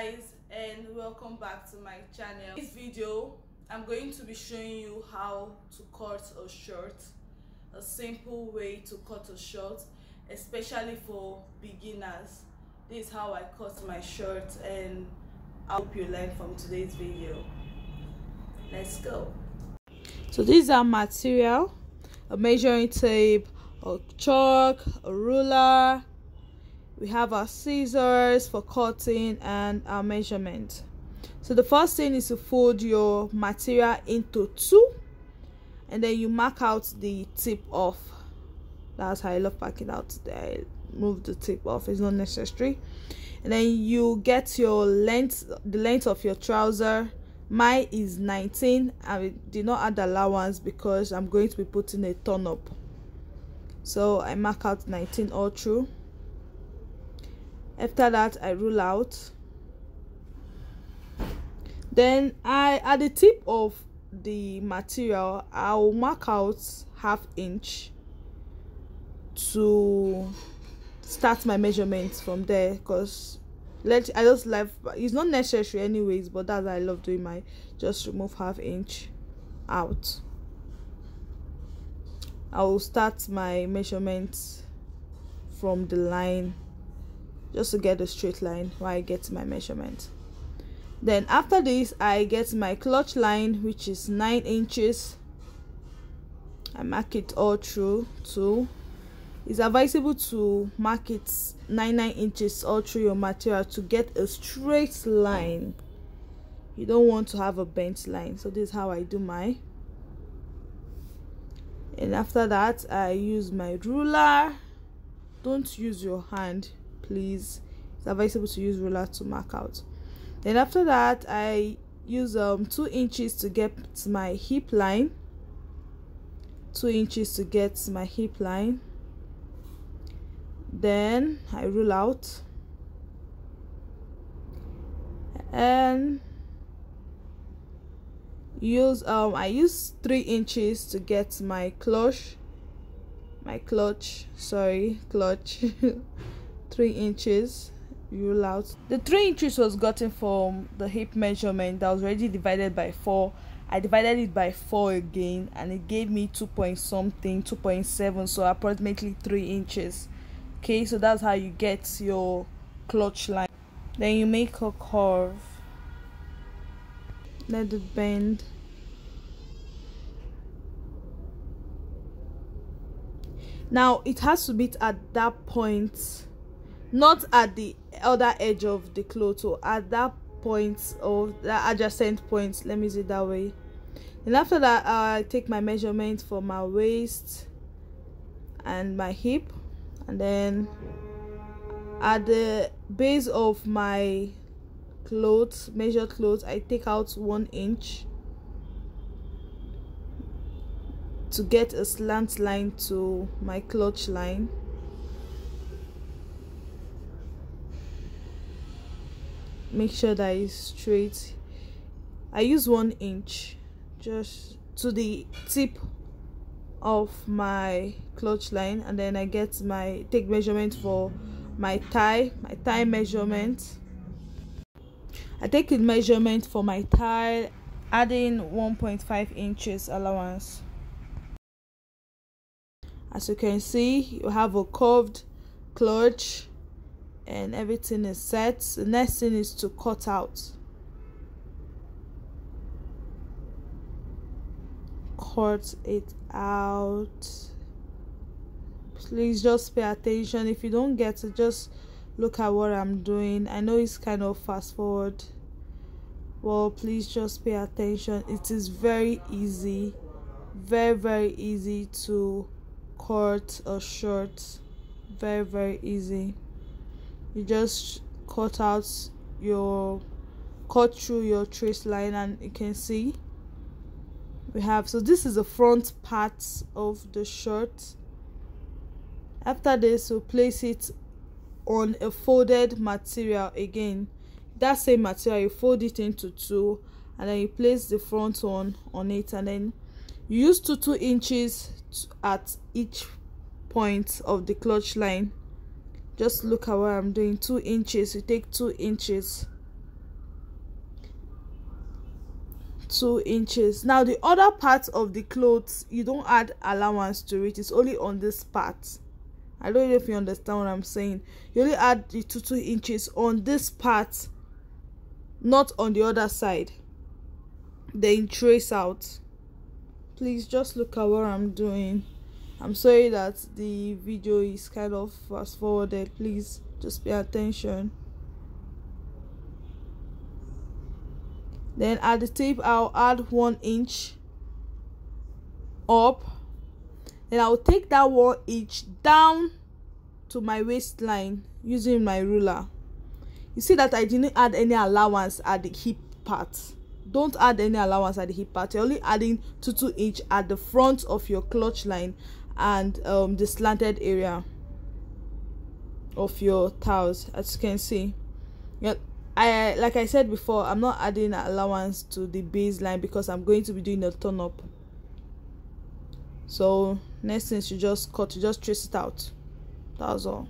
guys and welcome back to my channel. In this video i'm going to be showing you how to cut a shirt a simple way to cut a shirt especially for beginners. This is how i cut my shirt and i hope you learn from today's video. Let's go. So these are material a measuring tape a chalk a ruler we have our scissors for cutting and our measurement. So the first thing is to fold your material into two and then you mark out the tip off. That's how i love packing out. I move the tip off it's not necessary. And then you get your length the length of your trouser. Mine is 19 i did not add allowance because i'm going to be putting a turn up. So i mark out 19 all through after that i rule out. Then i at the tip of the material i'll mark out half inch to start my measurements from there because let i just left it's not necessary anyways but that's i love doing my just remove half inch out. I will start my measurements from the line just to get a straight line where I get my measurement. Then after this I get my crotch line which is 9 inches. I mark it all through too it's advisable to mark it 9 9 inches all through your material to get a straight line. You don't want to have a bent line. So this is how I do my. And after that I use my ruler. Don't use your hand please it's advisable to use ruler to mark out. Then after that i use um two inches to get my hip line. Two inches to get my hip line. Then i rule out. And use um i use three inches to get my crotch. My crotch sorry crotch three inches rule out. The three inches was gotten from the hip measurement that was already divided by four. I divided it by four again and it gave me two point something 2.7 so approximately three inches. Okay so that's how you get your crotch line. Then you make a curve. Let it bend. Now it has to be at that point not at the other edge of the cloth or at that point or the adjacent point let me see that way. And after that i take my measurement for my waist and my hip and then at the base of my clothes measure clothes i take out one inch to get a slant line to my crotch line make sure that it's straight. I use one inch just to the tip of my crotch line and then i get my take measurement for my thigh my thigh measurement. I take a measurement for my thigh adding 1.5 inches allowance. As you can see you have a curved crotch and everything is set. The next thing is to cut out. Cut it out. Please just pay attention. If you don't get it just look at what i'm doing. I know it's kind of fast forward. Well please just pay attention. It is very easy very very easy to cut a shirt very very easy you just cut out your cut through your trace line and you can see. We have so this is the front part of the shirt. After this we'll place it on a folded material again. That same material you fold it into two and then you place the front one on it and then you use two two inches at each point of the crotch line just look at what I'm doing. Two inches. You take two inches. Two inches. Now the other part of the clothes you don't add allowance to it. It's only on this part. I don't know if you understand what I'm saying. You only add the two two inches on this part not on the other side. Then trace out. Please just look at what I'm doing i'm sorry that the video is kind of fast forwarded. Please just pay attention. Then at the tip i'll add one inch up. Then i'll take that one inch down to my waistline using my ruler. You see that i didn't add any allowance at the hip part. Don't add any allowance at the hip part. You're only adding 2 2 inch at the front of your crotch line and um, the slanted area of your towels as you can see. Yeah I like I said before I'm not adding allowance to the baseline because I'm going to be doing a turn up. So next thing you just cut you just trace it out. That's all.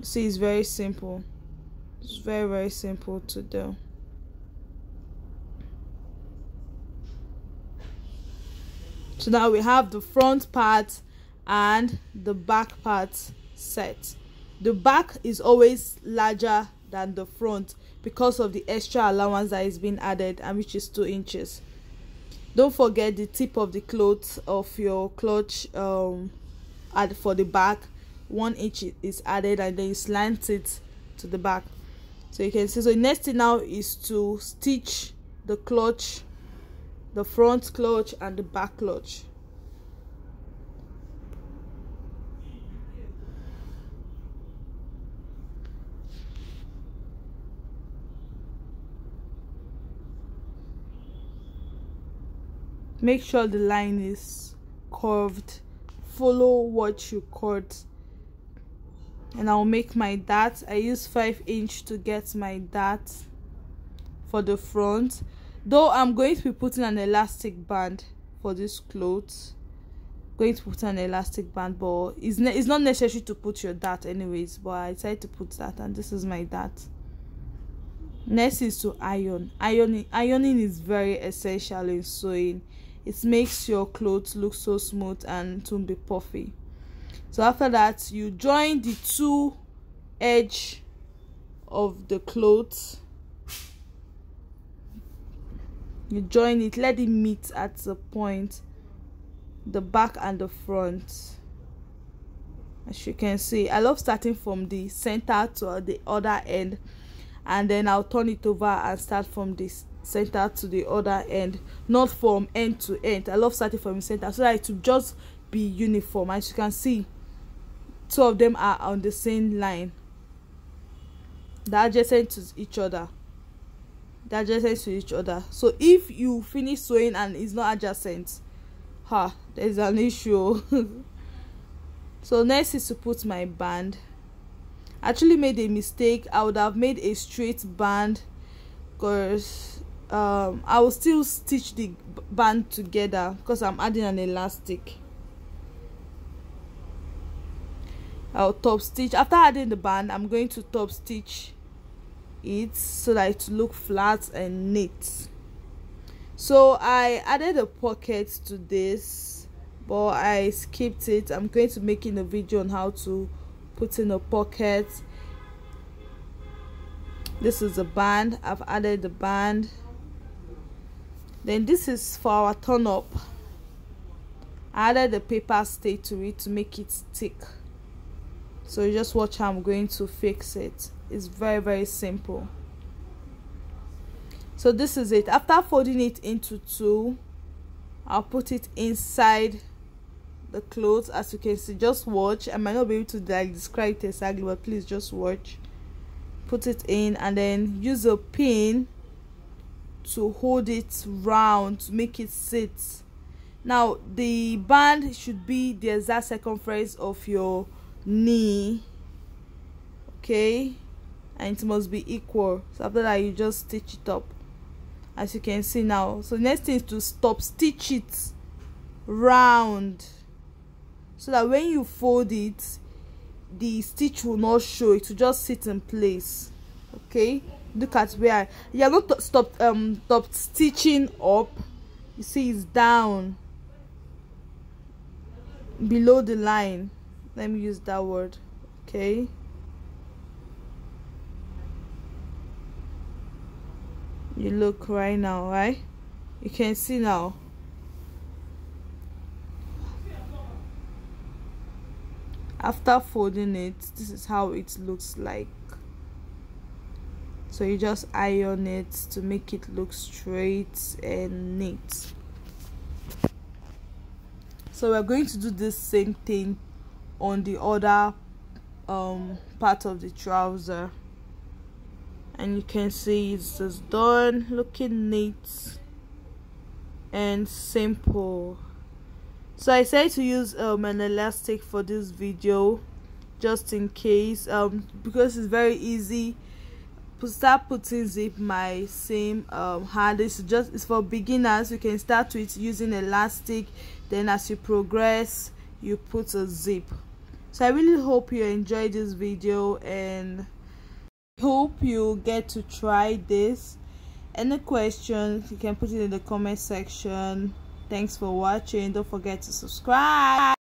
You see it's very simple. It's very very simple to do. So now we have the front part and the back part set. The back is always larger than the front because of the extra allowance that is being added and which is two inches. Don't forget the tip of the cloth of your crotch um add for the back. One inch is added and then you slant it to the back. So you can see so the next thing now is to stitch the crotch the front crotch and the back crotch make sure the line is curved. Follow what you cut. And I'll make my dart. I use 5 inch to get my dart for the front. Though I'm going to be putting an elastic band for this clothes. Going to put an elastic band but it's, it's not necessary to put your dart anyways but I decided to put that and this is my dart. Next is to iron. Ironing ironing is very essential in sewing it makes your clothes look so smooth and to be puffy. So after that you join the two edge of the clothes. You join it. Let it meet at the point the back and the front. As you can see i love starting from the center to the other end and then i'll turn it over and start from this center to the other end not from end to end. I love starting from the center so that it will just be uniform. As you can see two of them are on the same line. They're adjacent to each other. They're adjacent to each other. So if you finish sewing and it's not adjacent ha there's an issue. So next is to put my band. Actually made a mistake. I would have made a straight band because um i will still stitch the band together because i'm adding an elastic. I'll top stitch. After adding the band I'm going to top stitch it so that it look flat and neat. So I added a pocket to this but I skipped it. I'm going to make in a video on how to put in a pocket. This is the band. I've added the band then this is for our turn up. I added the paper stay to it to make it stick. So you just watch how I'm going to fix it. It's very very simple. So this is it. After folding it into two I'll put it inside the clothes. As you can see just watch. I might not be able to like describe it exactly but please just watch. Put it in and then use a pin to hold it round to make it sit. Now the band should be the exact circumference of your knee okay? And it must be equal. So after that you just stitch it up as you can see now. So next thing is to stop stitch it round. So that when you fold it the stitch will not show. It will just sit in place okay look at where I, you're not stopped um stopped stitching up. You see it's down. Below the line. Let me use that word okay? You look right now right? You can see now. After folding it this is how it looks like so you just iron it to make it look straight and neat. So we're going to do this same thing on the other um, part of the trouser. And you can see it's just done looking neat and simple. So i decided to use um, an elastic for this video just in case um, because it's very easy start putting zip my same um, hand. It's just it's for beginners. You can start with using elastic. Then as you progress you put a zip. So i really hope you enjoyed this video and hope you get to try this. Any questions you can put it in the comment section. Thanks for watching. Don't forget to subscribe